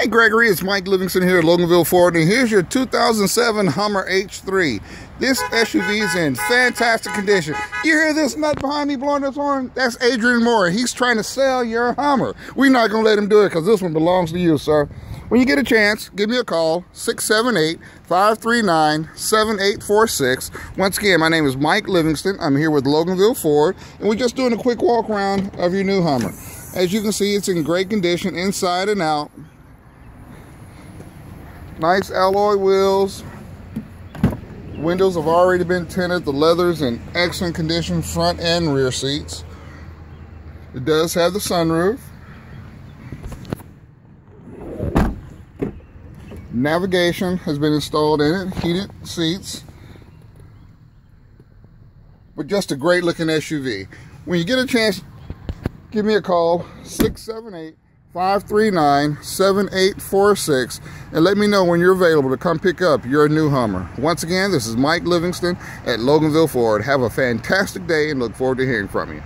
Hey Gregory, it's Mike Livingston here at Loganville Ford, and here's your 2007 Hummer H3. This SUV is in fantastic condition. You hear this nut behind me blowing his horn? That's Adrian Moore. He's trying to sell your Hummer. We're not going to let him do it because this one belongs to you, sir. When you get a chance, give me a call, 678-539-7846. Once again, my name is Mike Livingston. I'm here with Loganville Ford, and we're just doing a quick walk around of your new Hummer. As you can see, it's in great condition inside and out. Nice alloy wheels. Windows have already been tinted. The leather's in excellent condition, front and rear seats. It does have the sunroof. Navigation has been installed in it, heated seats. But just a great looking SUV. When you get a chance, give me a call, 678 539 7846 and let me know when you're available to come pick up your new Hummer. Once again, this is Mike Livingston at Loganville Ford. Have a fantastic day and look forward to hearing from you.